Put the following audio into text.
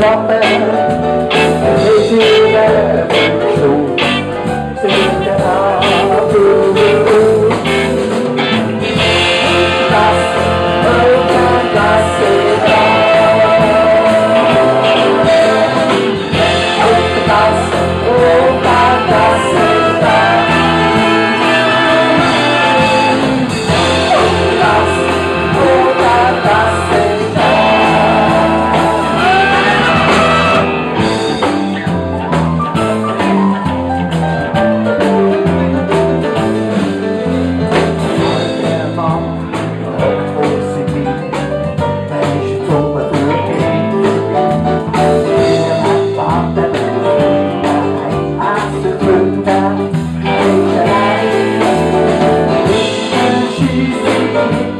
Robert. Thank you.